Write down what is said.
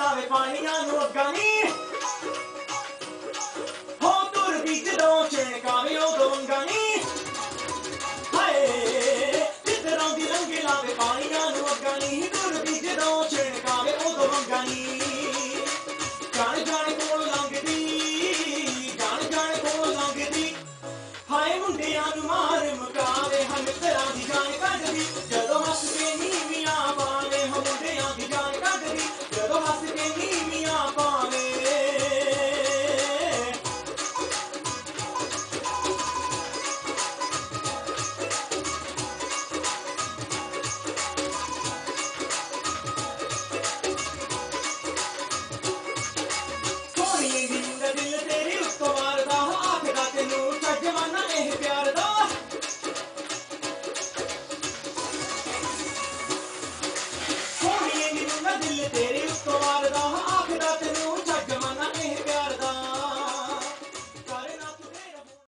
ਲਾਵੇ ਪਾਣੀਆਂ ਨੂੰ ਅੱਗਾ ਨੀ। ਹੋ ਤੁਰ ਵੀ ਜਦੋਂ ਛੇਕਾਵੇ ਉਹ ਗੋਂਗਾ ਨੀ। ਹਾਏ ਜਿੱਦਾਂ ਦੀ ਰੰਗੇ ਲਾਵੇ ਪਾਣੀਆਂ ਨੂੰ ਅੱਗਾ ਨੀ। ਤੁਰ ਵੀ ਜਦੋਂ ਛੇਕਾਵੇ ਉਹ ਗੋਂਗਾ ਨੀ। ਜਾਣ ਜਾਣ ਕੋਲ ਲੰਘਦੀ, ਜਾਣ ਜਾਣ ਕੋਲ ਲੰਘਦੀ। ਹਾਏ ਮੁੰਡਿਆਂ ਨੂੰ ਮਾਂ